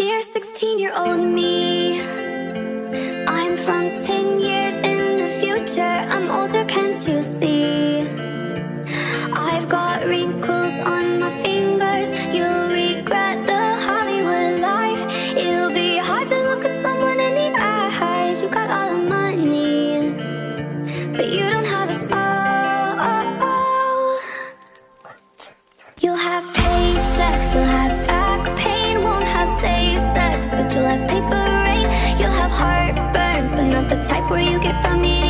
Dear 16 year old me, I'm from 10 years in the future. I'm older, can't you see? I've got wrinkles on my fingers. You'll regret the Hollywood life. It'll be hard to look at someone in the eyes. You got all the money, but you don't have a soul. You'll have. where you get from me.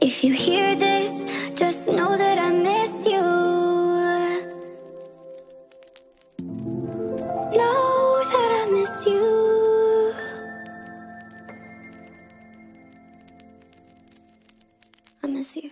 If you hear this, just know that I miss you. Know that I miss you. I miss you.